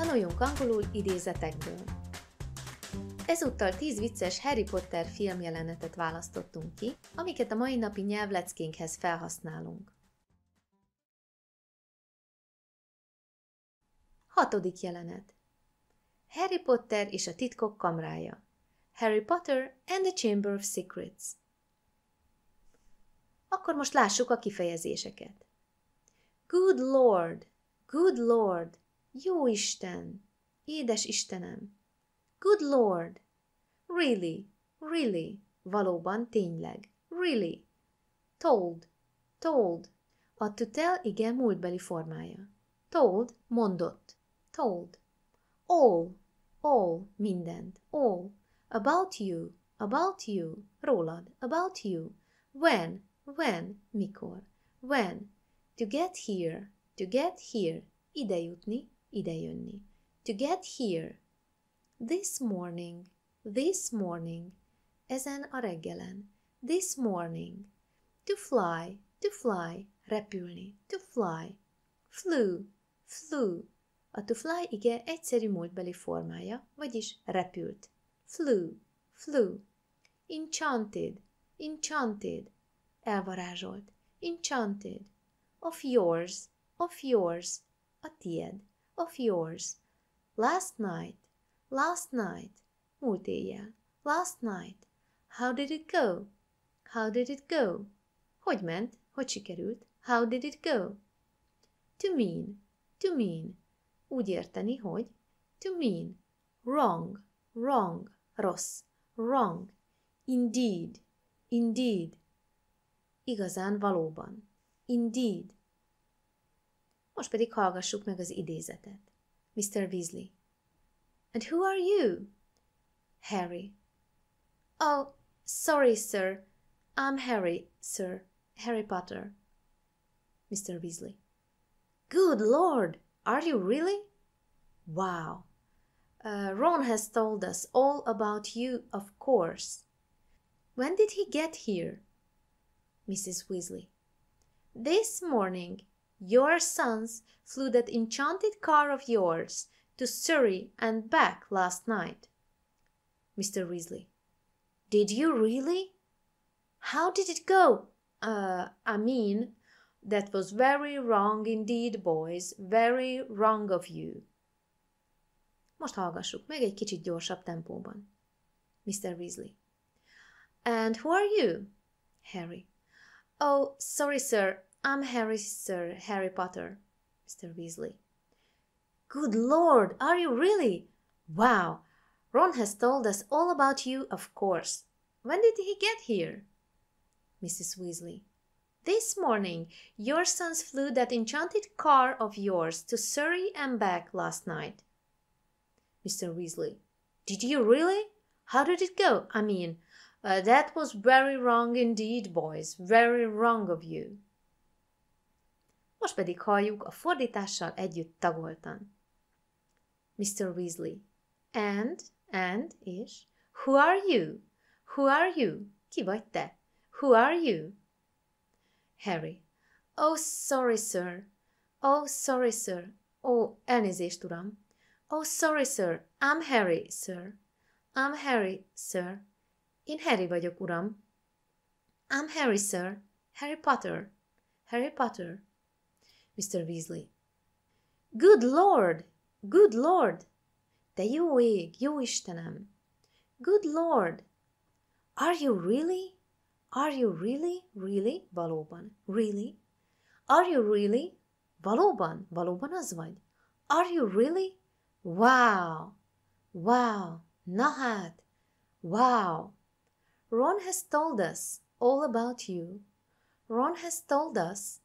Tanuljunk angolul idézetekből. Ezúttal 10 vicces Harry Potter filmjelenetet választottunk ki, amiket a mai napi nyelvleckénkhez felhasználunk. Hatodik jelenet. Harry Potter és a titkok kamrája. Harry Potter and the Chamber of Secrets. Akkor most lássuk a kifejezéseket. Good Lord, Good Lord, jó Isten, édes Istenem. Good Lord, really, really, valóban, tényleg, really. Told, told, a to tell igen múltbeli formája. Told, mondott, told. All, all, mindent, all. About you, about you, rólad, about you. When, when, mikor. When, to get here, to get here, ide jutni, ide jönni. To get here. This morning, this morning, ezen a reggelen. This morning. To fly, to fly, repülni, to fly. Flew, flew. A to fly ige egyszerű múltbeli formája, vagyis repült. Flew, flew. Enchanted, enchanted. Elvarázsolt. Enchanted. Of yours, of yours. A tied. Of yours. Last night, last night. Múlt éjjel. Last night. How did it go? How did it go? Hogy ment? Hogy sikerült? How did it go? To mean, to mean. Úgy érteni, hogy to mean. Wrong, wrong, rossz, wrong. Indeed, indeed. Igazán, valóban. Indeed. Most pedig hallgassuk meg az idézetet. Mr. Weasley. And who are you? Harry. Oh, sorry, sir. I'm Harry, sir. Harry Potter. Mr. Weasley. Good Lord! Are you really? Wow. Uh, Ron has told us all about you, of course. When did he get here? Mrs. Weasley. This morning. Your sons flew that enchanted car of yours to Surrey and back last night. Mr. Weasley. Did you really? How did it go? Uh, I mean, that was very wrong indeed, boys. Very wrong of you. Most hallgassuk meg egy kicsit gyorsabb tempóban. Mr. Weasley. And who are you? Harry. Oh, sorry, sir. I'm Harry, Sir Harry Potter. Mr. Weasley. Good Lord, are you really? Wow, Ron has told us all about you, of course. When did he get here? Mrs. Weasley. This morning, your sons flew that enchanted car of yours to Surrey and back last night. Mr. Weasley. Did you really? How did it go? I mean, uh, that was very wrong indeed, boys. Very wrong of you. Most pedig halljuk a fordítással együtt tagoltan. Mr. Weasley. And, and, és Who are you? Who are you? Ki vagy te? Who are you? Harry. Oh, sorry, sir. Oh, sorry, sir. Oh, elnézést, uram. Oh, sorry, sir. I'm Harry, sir. I'm Harry, sir. Én Harry vagyok, uram. I'm Harry, sir. Harry Potter. Harry Potter. Mr. Weasley. Good Lord! Good Lord! Te jó ég, jó Istenem! Good Lord! Are you really? Are you really? Really? Valóban. Really? Are you really? Valóban? Valóban az vagy? Are you really? Wow! Wow! Na hát! Wow! Ron has told us all about you. Ron has told us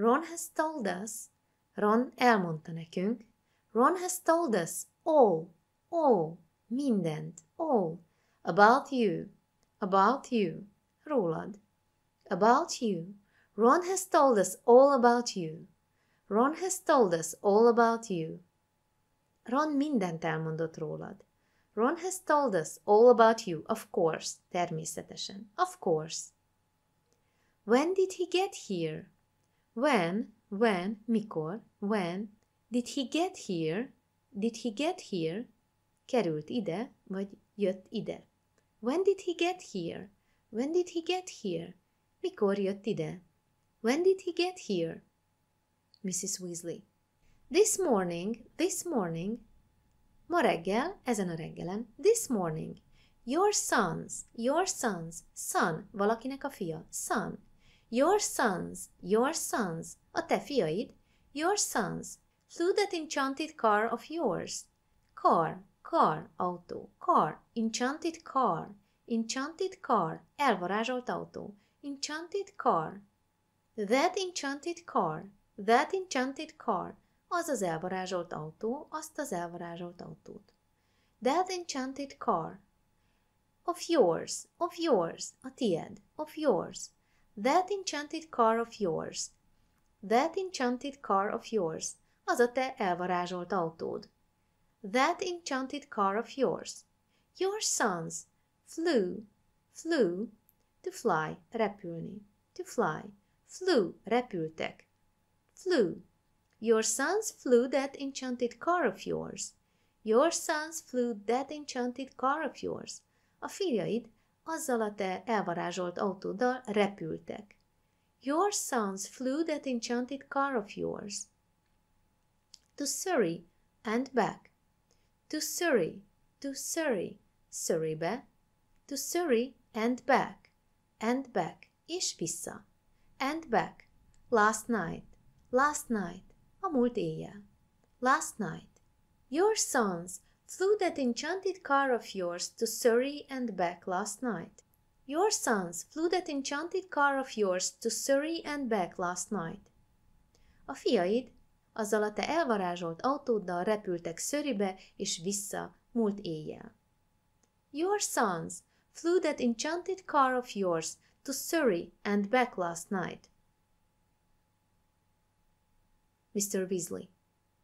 Ron has told us, Ron elmondta nekünk, Ron has told us all, all, mindent, all, about you, about you, rólad, about you. Ron has told us all about you. Ron has told us all about you. Ron mindent elmondott rólad. Ron has told us all about you, of course, természetesen, of course. When did he get here? When, when, mikor, when did he get here? Did he get here? Került ide, vagy jött ide. When did he get here? When did he get here? Mikor jött ide? When did he get here? Mrs. Weasley. This morning, this morning. Ma reggel, ezen a reggelen. This morning. Your sons, your sons, son, valakinek a fia, son. Your sons, your sons, a te fiaid, your sons, flew that enchanted car of yours. Car, car, autó, car, enchanted car, enchanted car, elvarázsolt autó, enchanted car. That enchanted car, that enchanted car, az az elvarázsolt autó, azt az elvarázsolt autót. That enchanted car, of yours, of yours, a tied, of yours. That enchanted car of yours. That enchanted car of yours. Az a te elvarázsolt autód. That enchanted car of yours. Your sons flew, flew, to fly, repülni, to fly, flew, repültek, flew. Your sons flew that enchanted car of yours. Your sons flew that enchanted car of yours. A fiaid azzal a te elvarázsolt autóddal repültek. Your sons flew that enchanted car of yours. To Surrey and back. To Surrey, to Surrey, Surreybe. To Surrey and back, and back, és vissza. And back. Last night, last night, a múlt éjjel. Last night. Your sons flew that enchanted car of yours to Surrey and back last night. Your sons flew that enchanted car of yours to Surrey and back last night. A fiaid azzal a te elvarázsolt autóddal repültek Surreybe és vissza múlt éjjel. Your sons flew that enchanted car of yours to Surrey and back last night. Mr. Weasley.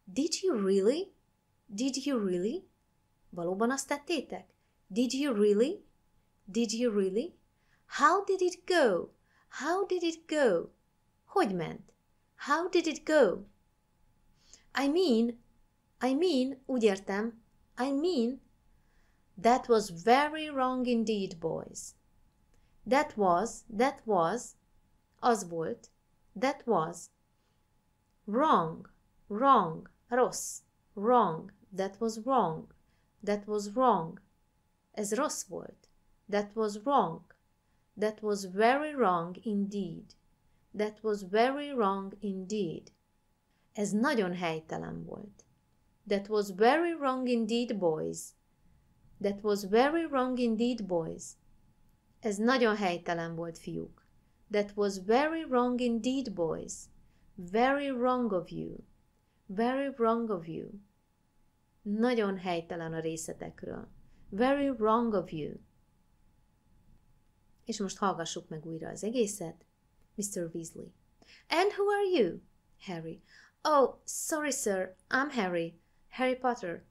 Did you really? Did you really? Valóban azt tettétek? Did you really? Did you really? How did it go? How did it go? Hogy ment? How did it go? I mean, I mean, úgy értem, I mean, that was very wrong indeed, boys. That was, that was, az volt, that was. Wrong, wrong, rossz, wrong, that was wrong. That was wrong. as rossz volt. That was wrong. That was very wrong indeed. That was very wrong indeed. Ez nagyon helytelen volt. That was very wrong indeed, boys. That was very wrong indeed, boys. Ez nagyon helytelen volt, fiúk. That was very wrong indeed, boys. Very wrong of you. Very wrong of you. Nagyon helytelen a részletekről. Very wrong of you. És most hallgassuk meg újra az egészet. Mr. Weasley. And who are you? Harry. Oh, sorry, sir. I'm Harry. Harry Potter.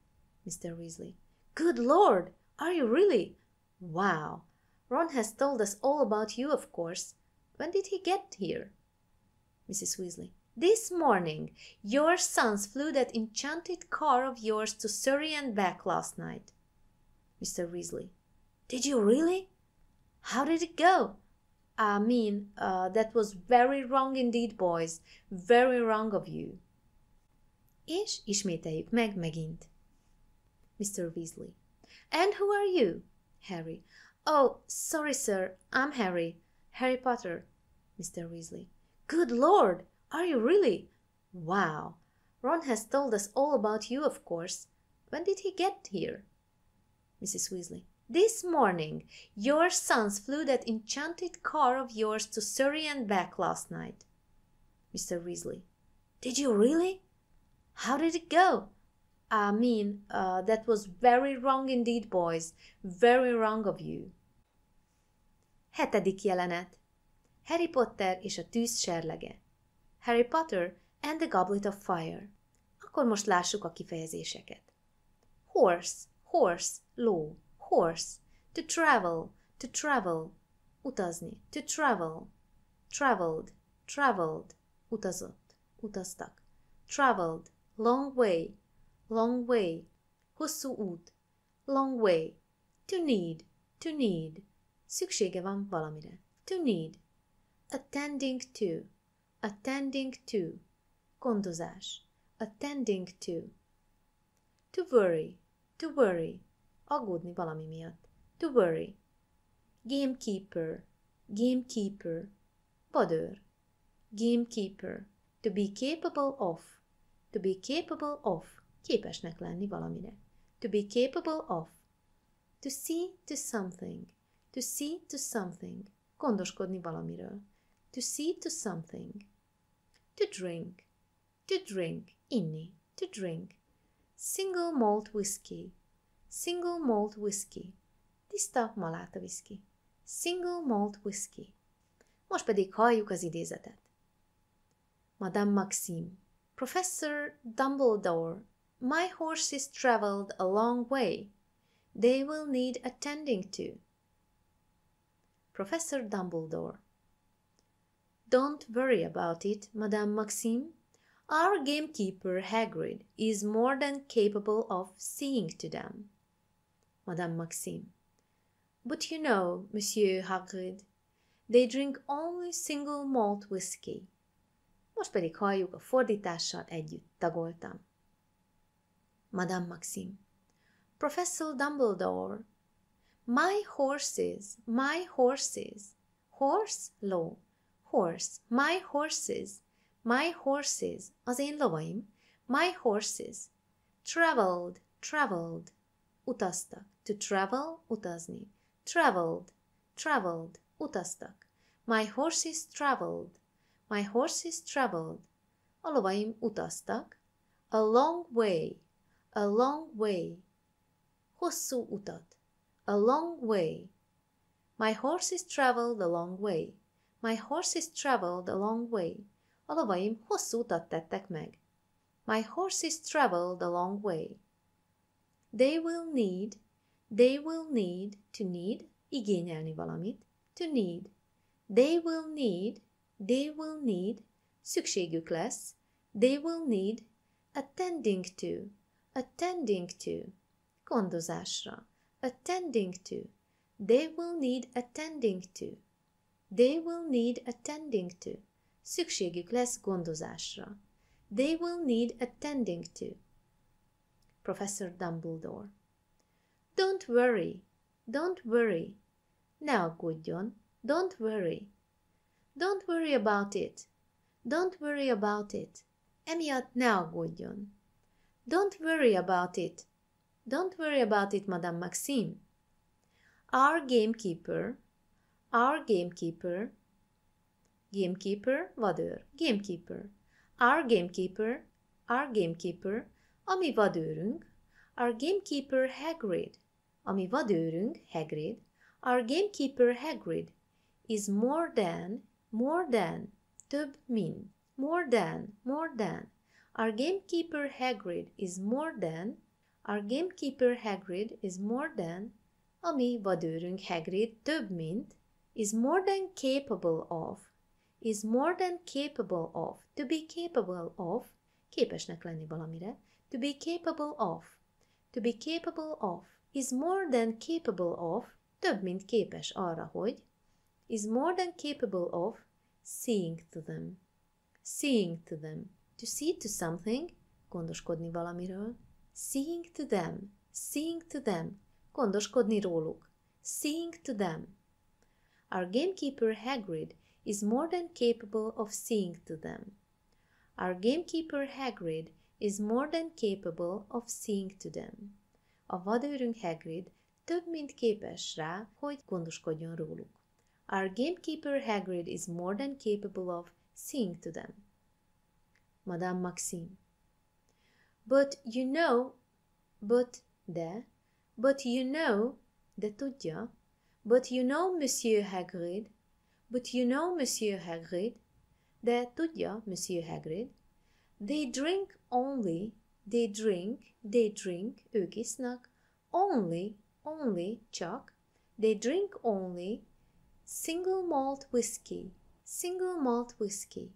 Mr. Weasley. Good Lord! Are you really? Wow! Ron has told us all about you, of course. When did he get here? Mrs. Weasley. This morning your sons flew that enchanted car of yours to Surrey and back last night. Mr. Weasley. Did you really? How did it go? I mean, uh, that was very wrong indeed, boys. Very wrong of you. És ismételjük meg megint. Mr. Weasley. And who are you? Harry. Oh, sorry, sir. I'm Harry. Harry Potter. Mr. Weasley. Good Lord! Are you really? Wow! Ron has told us all about you, of course. When did he get here? Mrs. Weasley. This morning. Your sons flew that enchanted car of yours to Surrey and back last night. Mr. Weasley. Did you really? How did it go? I mean, uh, that was very wrong indeed, boys. Very wrong of you. Hetedik jelenet. Harry Potter és a tűz serlege. Harry Potter and the Goblet of Fire. Akkor most lássuk a kifejezéseket. Horse, horse, ló, horse. To travel, to travel. Utazni, to travel. Traveled, traveled. Utazott, utaztak. Traveled, long way, long way, hosszú út, long way, to need, to need, szüksége van valamire, to need, attending to, attending to, gondozás, attending to, to worry, to worry, aggódni valami miatt, to worry, gamekeeper, gamekeeper, vadőr, gamekeeper, to be capable of, to be capable of, képesnek lenni valamire, to be capable of, to see to something, to see to something, gondoskodni valamiről, to see to something, to drink, to drink, inni, to drink, single malt whiskey, single malt whiskey, tiszta maláta whisky, single malt whiskey. Most pedig halljuk az idézetet. Madame Maxime, Professor Dumbledore, my horses traveled a long way. They will need attending to. Professor Dumbledore, Don't worry about it, Madame Maxime. Our gamekeeper Hagrid is more than capable of seeing to them. Madame Maxime. But you know, Monsieur Hagrid, they drink only single malt whiskey. Most pedig halljuk a fordítással együtt tagoltam. Madame Maxime. Professor Dumbledore. My horses, my horses. Horse, low. Horse, my horses. My horses, az én lovaim. My horses. Traveled, traveled. Utaztak. To travel, utazni. Traveled, traveled. Utaztak. My horses traveled. My horses traveled. A lovaim utaztak. A long way. A long way. Hosszú utat. A long way. My horses traveled a long way. My horses traveled a long way. A lovaim hosszú utat tettek meg. My horses traveled a long way. They will need, they will need, to need, igényelni valamit, to need. They will need, they will need, szükségük lesz, they will need, attending to, attending to, gondozásra, attending to, they will need attending to, they will need attending to, szükségük lesz gondozásra, they will need attending to. Professor Dumbledore. Don't worry, don't worry, ne aggódjon, don't worry. Don't worry about it. Don't worry about it. Emiatt ne aggódjon. Don't worry about it. Don't worry about it, Madame Maxime. Our gamekeeper, our gamekeeper, gamekeeper, vadőr, gamekeeper. Our gamekeeper, our gamekeeper, a mi vadőrünk, our gamekeeper Hagrid, a mi vadőrünk Hagrid, our gamekeeper Hagrid is more than more than, több mint, more than, more than. Our gamekeeper Hagrid is more than, our gamekeeper Hagrid is more than, ami vadőrünk Hagrid több mint, is more than capable of, is more than capable of, to be capable of, képesnek lenni valamire, to be capable of, to be capable of, is more than capable of, több mint képes arra, hogy, is more than capable of seeing to them. Seeing to them. To see to something, gondoskodni valamiről. Seeing to them. Seeing to them. Gondoskodni róluk. Seeing to them. Our gamekeeper Hagrid is more than capable of seeing to them. Our gamekeeper Hagrid is more than capable of seeing to them. A vadőrünk Hagrid több mint képes rá, hogy gondoskodjon róluk. Our gamekeeper Hagrid is more than capable of seeing to them. Madame Maxime. But you know, but de, but you know, de tudja, but you know, Monsieur Hagrid, but you know, Monsieur Hagrid, de tudja, Monsieur Hagrid, they drink only, they drink, they drink, ők isznak, only, only, csak, they drink only Single malt whiskey, single malt whiskey.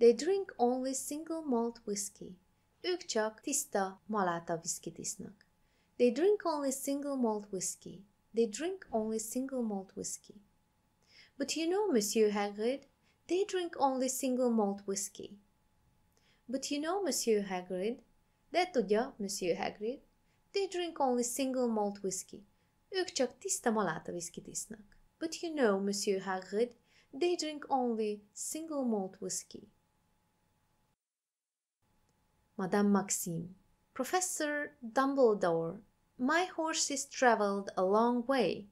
They drink only single malt whiskey. Ők csak tiszta maláta viszkit isznak. They drink only single malt whiskey. They drink only single malt whiskey. But you know, Monsieur Hagrid, they drink only single malt whiskey. But you know, Monsieur Hagrid, de tudja, Monsieur Hagrid, they drink only single malt whiskey. Ők csak tiszta maláta isznak. But you know, Monsieur Hagrid, they drink only single malt whiskey. Madame Maxime, Professor Dumbledore, my horses travelled a long way.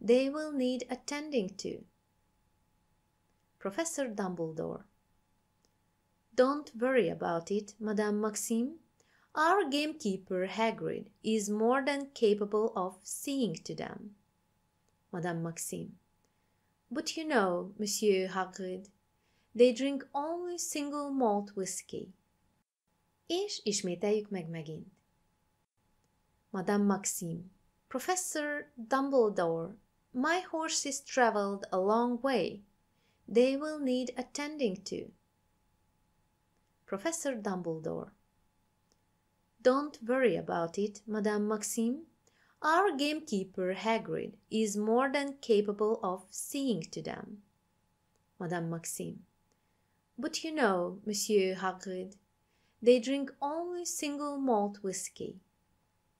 They will need attending to. Professor Dumbledore. Don't worry about it, Madame Maxime. Our gamekeeper Hagrid is more than capable of seeing to them. Madame Maxime. But you know, Monsieur Hagrid, they drink only single malt whiskey. És ismételjük meg megint. Madame Maxime. Professor Dumbledore, my horses travelled a long way. They will need attending to. Professor Dumbledore. Don't worry about it, Madame Maxime. Our gamekeeper Hagrid is more than capable of seeing to them. Madame Maxime. But you know, Monsieur Hagrid, they drink only single malt whiskey.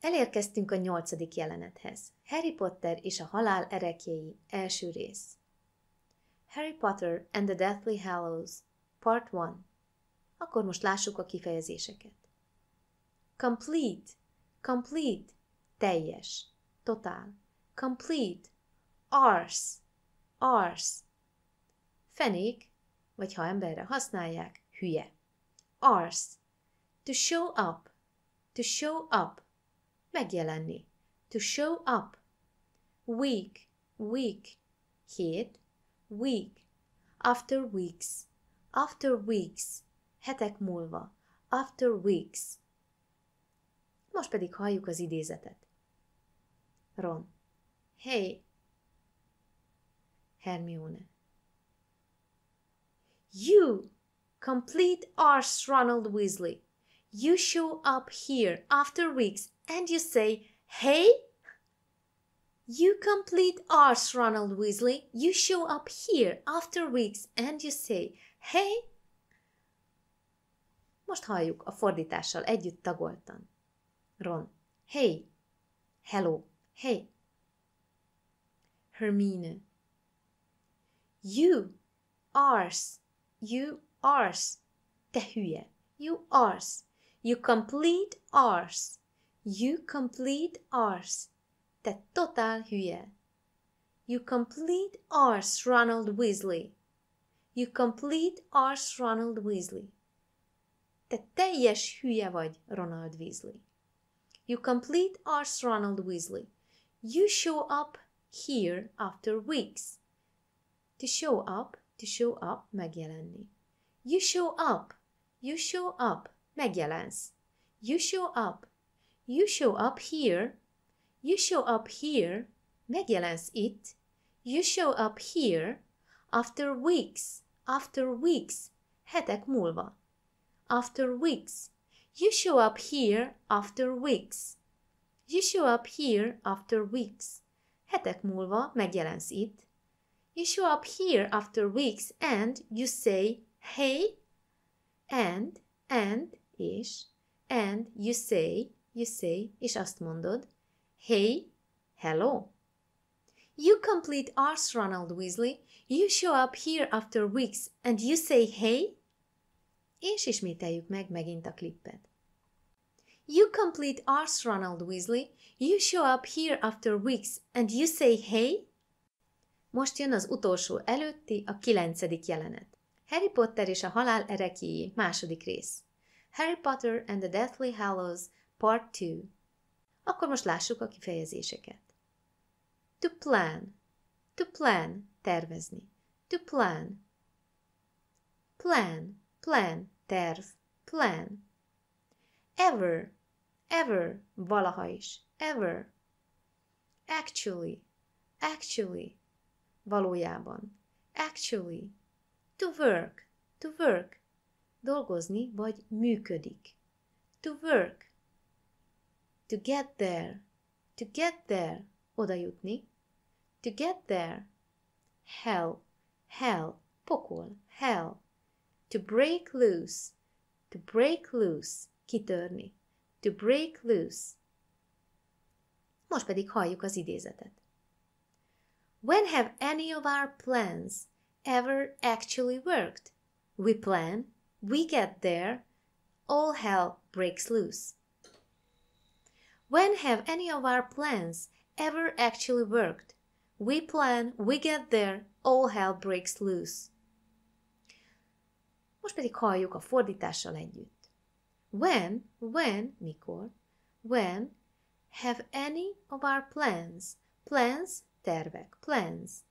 Elérkeztünk a nyolcadik jelenethez. Harry Potter és a halál erekjei első rész. Harry Potter and the Deathly Hallows Part 1 Akkor most lássuk a kifejezéseket. Complete, complete, teljes, totál. Complete, arse, arse. Fenék, vagy ha emberre használják, hülye. Arse, to show up, to show up, megjelenni. To show up. Week, week, hét, week. After weeks, after weeks, hetek múlva. After weeks. Most pedig halljuk az idézetet. Ron. Hey. Hermione. You, complete arse Ronald Weasley. You show up here after weeks and you say, Hey? You complete arse Ronald Weasley. You show up here after weeks and you say, Hey? Most halljuk a fordítással együtt tagoltan. Ron. Hey. Hello. Hey. Hermine. You. Arse. You arse. Te hülye. You arse. You complete arse. You complete arse. Te totál hülye. You complete arse, Ronald Weasley. You complete arse, Ronald Weasley. Te teljes hülye vagy, Ronald Weasley. You complete arse, Ronald Weasley. You show up here after weeks. To show up, to show up, megjelenni. You show up, you show up, megjelensz. You show up, you show up here. You show up here. Megjelensz itt. You show up here. After weeks. After weeks. Hetek múlva. After weeks. You show up here after weeks. You show up here after weeks. Hetek múlva megjelensz itt. You show up here after weeks and you say, hey, and, and, és, and you say, you say, és azt mondod, hey, hello. You complete ours, Ronald Weasley. You show up here after weeks and you say hey. És ismételjük meg megint a klippet. You complete ours, Ronald Weasley. You show up here after weeks and you say hey. Most jön az utolsó előtti, a kilencedik jelenet. Harry Potter és a halál erekjéi második rész. Harry Potter and the Deathly Hallows Part 2. Akkor most lássuk a kifejezéseket. To plan. To plan. Tervezni. To plan. Plan. Plan. Terv. Plan. Ever. Ever. Valaha is. Ever. Actually. Actually. Valójában. Actually. To work. To work. Dolgozni vagy működik. To work. To get there. To get there. Oda jutni. To get there. Hell. Hell. Pokol. Hell. To break loose. To break loose. Kitörni. To break loose. Most pedig halljuk az idézetet. When have any of our plans ever actually worked? We plan, we get there, all hell breaks loose. When have any of our plans ever actually worked? We plan, we get there, all hell breaks loose. Most pedig halljuk a fordítással együtt. When, when, mikor, when have any of our plans, plans, tervek, plans,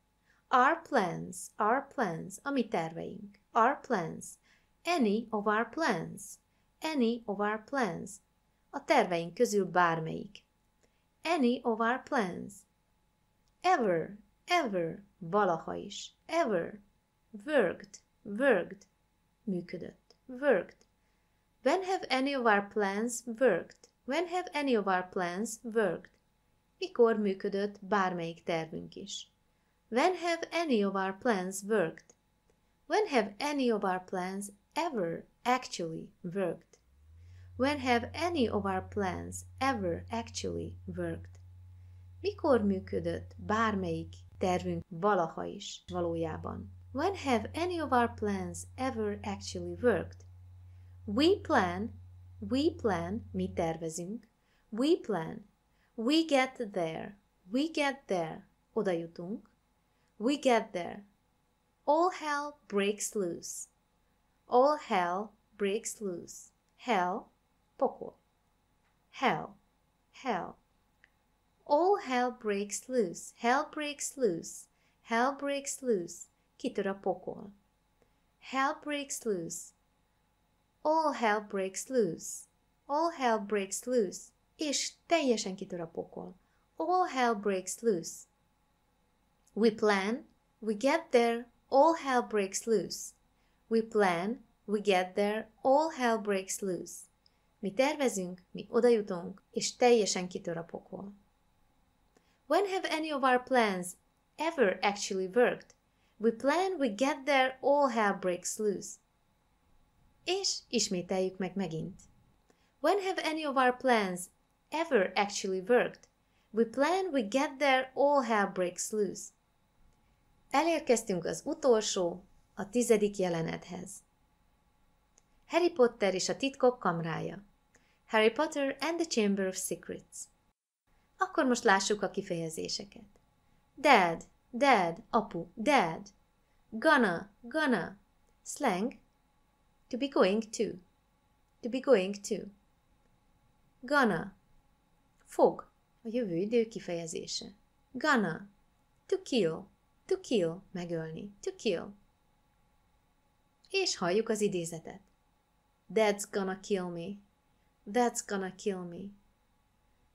our plans, our plans, a mi terveink, our plans, any of our plans, any of our plans, a terveink közül bármelyik, any of our plans, ever, ever, valaha is, ever, worked, worked, működött, worked. When have any of our plans worked? When have any of our plans worked? Mikor működött bármelyik tervünk is? When have any of our plans worked? When have any of our plans ever actually worked? When have any of our plans ever actually worked? Mikor működött bármelyik tervünk valaha is valójában? When have any of our plans ever actually worked? We plan We plan, mi tervezünk. We plan. We get there. We get there. Oda jutunk. We get there. All hell breaks loose. All hell breaks loose. Hell, pokol. Hell, hell. All hell breaks loose. Hell breaks loose. Hell breaks loose. Kitör a pokol. Hell breaks loose. all hell breaks loose. All hell breaks loose. És teljesen kitör a. All hell breaks loose. We plan, we get there, all hell breaks loose. We plan, we get there, all hell breaks loose. Mi tervezünk, mi oda jutunk, és teljesen kitör a pokol. When have any of our plans ever actually worked? We plan, we get there, all hell breaks loose. És ismételjük meg megint. When have any of our plans ever actually worked? We plan, we get there, all hell breaks loose. Elérkeztünk az utolsó, a tizedik jelenethez. Harry Potter és a titkok kamrája. Harry Potter and the Chamber of Secrets. Akkor most lássuk a kifejezéseket. Dad, dad, apu, dad. Gonna, gonna. Slang, To be going to. To be going to. Gonna. Fog. A jövő idő kifejezése. Gonna. To kill. To kill. Megölni. To kill. És halljuk az idézetet. That's gonna kill me. That's gonna kill me.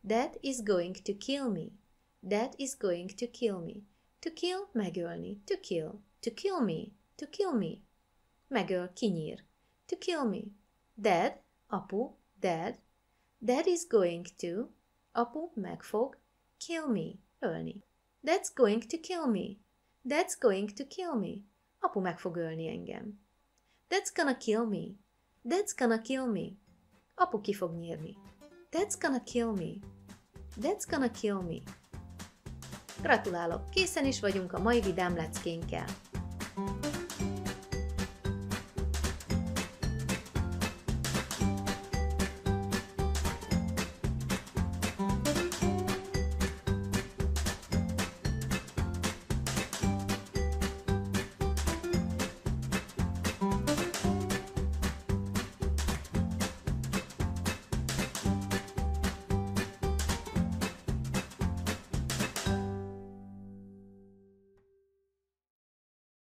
That is going to kill me. That is going to kill me. To kill, megölni. To kill. To kill me. To kill me. Megöl, kinyír to kill me. Dad, apu, dad. Dad is going to, apu meg fog, kill me, ölni. That's going to kill me. That's going to kill me. Apu meg fog ölni engem. That's gonna kill me. That's gonna kill me. Apu ki fog nyírni. That's gonna kill me. That's gonna kill me. Gratulálok, készen is vagyunk a mai vidám leckénkkel.